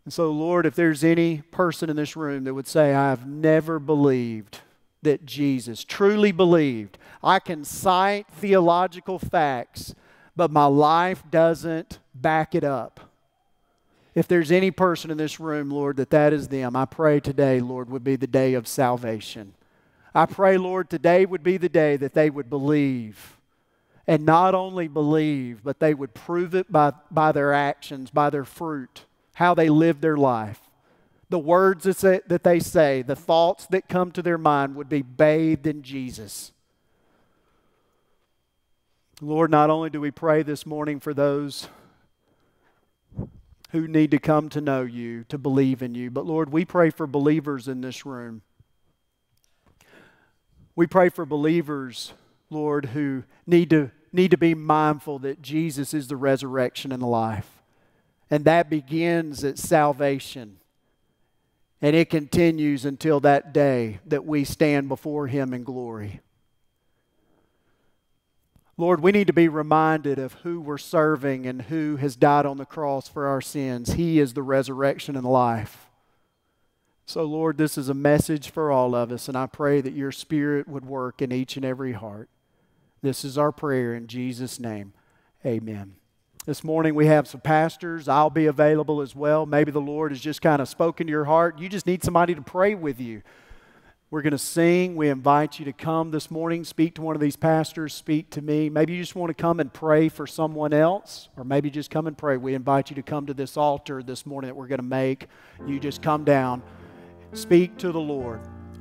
And so, Lord, if there's any person in this room that would say, I've never believed that Jesus, truly believed, I can cite theological facts, but my life doesn't back it up. If there's any person in this room, Lord, that that is them, I pray today, Lord, would be the day of salvation. I pray, Lord, today would be the day that they would believe and not only believe, but they would prove it by, by their actions, by their fruit, how they live their life. The words that, they say, the thoughts that come to their mind would be bathed in Jesus. Lord, not only do we pray this morning for those who need to come to know you, to believe in you, but Lord, we pray for believers in this room. We pray for believers Lord, who need to, need to be mindful that Jesus is the resurrection and the life. And that begins at salvation. And it continues until that day that we stand before Him in glory. Lord, we need to be reminded of who we're serving and who has died on the cross for our sins. He is the resurrection and the life. So, Lord, this is a message for all of us, and I pray that your Spirit would work in each and every heart. This is our prayer in Jesus' name. Amen. This morning we have some pastors. I'll be available as well. Maybe the Lord has just kind of spoken to your heart. You just need somebody to pray with you. We're going to sing. We invite you to come this morning, speak to one of these pastors, speak to me. Maybe you just want to come and pray for someone else, or maybe just come and pray. We invite you to come to this altar this morning that we're going to make. You just come down, speak to the Lord,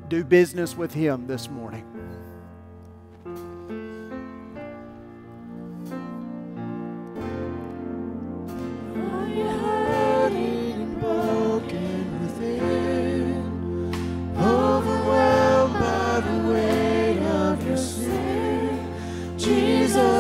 do business with Him this morning.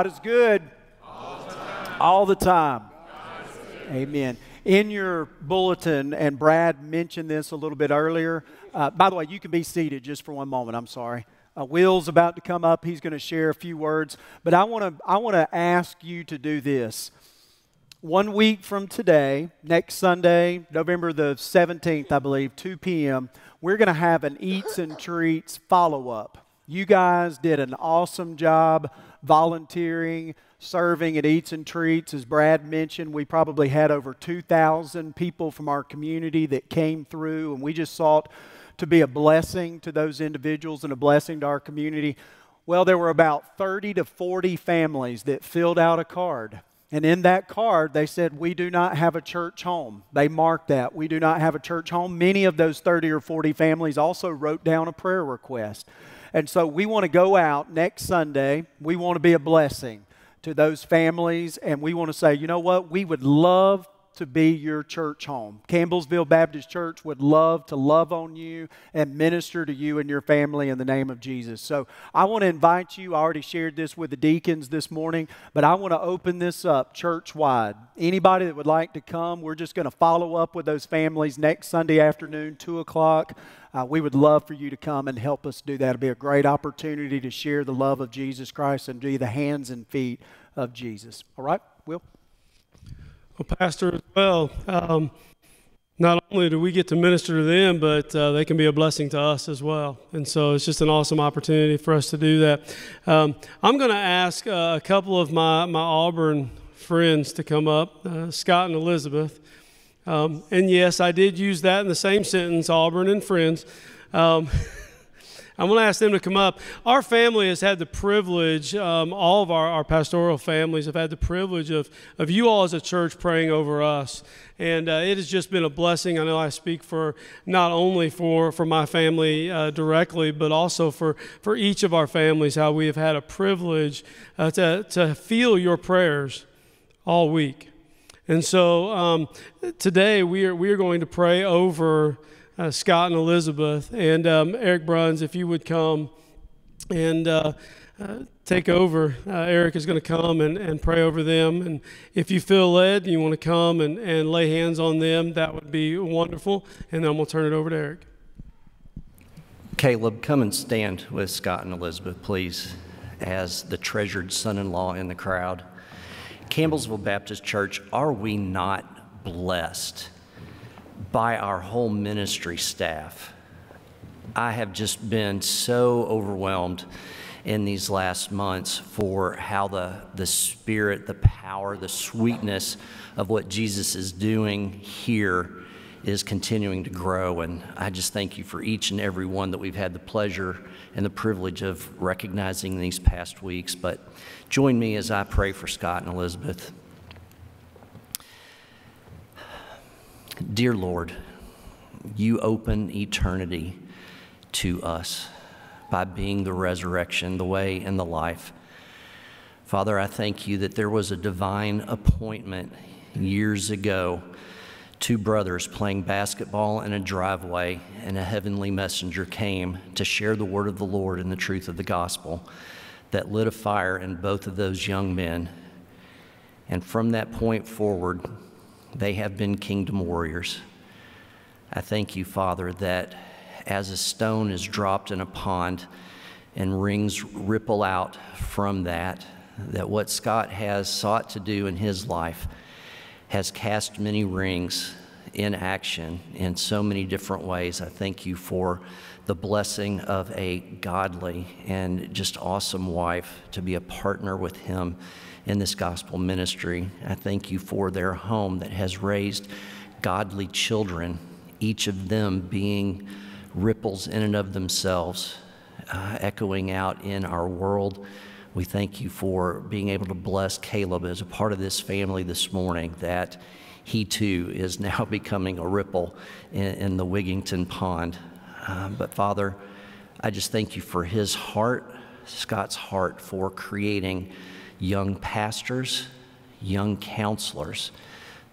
God is good. All the time. Amen. In your bulletin, and Brad mentioned this a little bit earlier. Uh, by the way, you can be seated just for one moment. I'm sorry. Uh, Will's about to come up. He's going to share a few words, but I want to I want to ask you to do this. One week from today, next Sunday, November the 17th, I believe, 2 p.m., we're going to have an Eats and Treats follow up. You guys did an awesome job volunteering, serving at Eats and Treats. As Brad mentioned, we probably had over 2,000 people from our community that came through, and we just sought to be a blessing to those individuals and a blessing to our community. Well, there were about 30 to 40 families that filled out a card. And in that card, they said, We do not have a church home. They marked that. We do not have a church home. Many of those 30 or 40 families also wrote down a prayer request. And so we want to go out next Sunday. We want to be a blessing to those families. And we want to say, you know what? We would love to be your church home. Campbellsville Baptist Church would love to love on you and minister to you and your family in the name of Jesus. So I want to invite you. I already shared this with the deacons this morning, but I want to open this up church wide. Anybody that would like to come, we're just going to follow up with those families next Sunday afternoon, 2 o'clock. Uh, we would love for you to come and help us do that. It'll be a great opportunity to share the love of Jesus Christ and be the hands and feet of Jesus. All right, Will? Well, Pastor, as well, um, not only do we get to minister to them, but uh, they can be a blessing to us as well. And so it's just an awesome opportunity for us to do that. Um, I'm going to ask uh, a couple of my, my Auburn friends to come up, uh, Scott and Elizabeth. Um, and yes, I did use that in the same sentence, Auburn and friends. Um, I'm going to ask them to come up. Our family has had the privilege, um, all of our, our pastoral families have had the privilege of, of you all as a church praying over us. And uh, it has just been a blessing. I know I speak for not only for, for my family uh, directly, but also for, for each of our families, how we have had a privilege uh, to, to feel your prayers all week. And so um, today we are, we are going to pray over uh, Scott and Elizabeth. And um, Eric Bruns, if you would come and uh, uh, take over, uh, Eric is going to come and, and pray over them. And if you feel led, you want to come and, and lay hands on them, that would be wonderful. And then we'll turn it over to Eric. Caleb, come and stand with Scott and Elizabeth, please, as the treasured son in law in the crowd. Campbellsville Baptist Church, are we not blessed by our whole ministry staff? I have just been so overwhelmed in these last months for how the, the spirit, the power, the sweetness of what Jesus is doing here is continuing to grow. And I just thank you for each and every one that we've had the pleasure and the privilege of recognizing these past weeks. But join me as I pray for Scott and Elizabeth. Dear Lord, you open eternity to us by being the resurrection, the way, and the life. Father, I thank you that there was a divine appointment years ago. Two brothers playing basketball in a driveway, and a heavenly messenger came to share the word of the Lord and the truth of the gospel that lit a fire in both of those young men. And from that point forward, they have been kingdom warriors. I thank you, Father, that as a stone is dropped in a pond and rings ripple out from that, that what Scott has sought to do in his life has cast many rings in action in so many different ways. I thank you for the blessing of a godly and just awesome wife to be a partner with him in this gospel ministry. I thank you for their home that has raised godly children, each of them being ripples in and of themselves, uh, echoing out in our world. We thank you for being able to bless Caleb as a part of this family this morning, that he too is now becoming a ripple in, in the Wigington pond. Um, but Father, I just thank you for his heart, Scott's heart, for creating young pastors, young counselors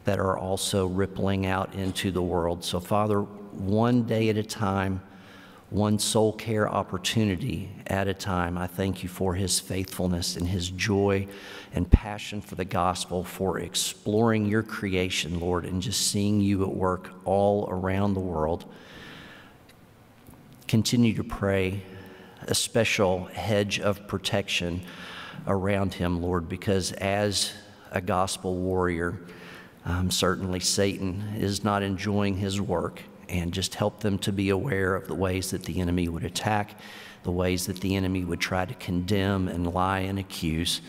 that are also rippling out into the world. So, Father, one day at a time, one soul care opportunity at a time. I thank you for his faithfulness and his joy and passion for the gospel, for exploring your creation, Lord, and just seeing you at work all around the world. Continue to pray a special hedge of protection around him, Lord, because as a gospel warrior, um, certainly Satan is not enjoying his work and just help them to be aware of the ways that the enemy would attack, the ways that the enemy would try to condemn and lie and accuse.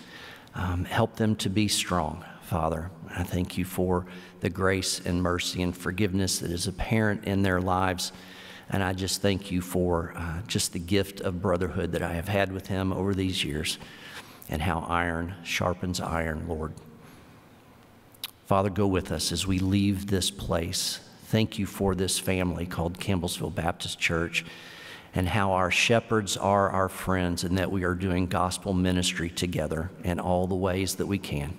Um, help them to be strong, Father. I thank you for the grace and mercy and forgiveness that is apparent in their lives. And I just thank you for uh, just the gift of brotherhood that I have had with him over these years and how iron sharpens iron, Lord. Father, go with us as we leave this place Thank you for this family called Campbellsville Baptist Church and how our shepherds are our friends and that we are doing gospel ministry together in all the ways that we can.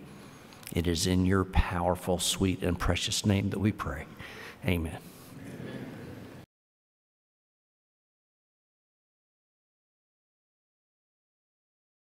It is in your powerful, sweet, and precious name that we pray. Amen.